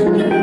you.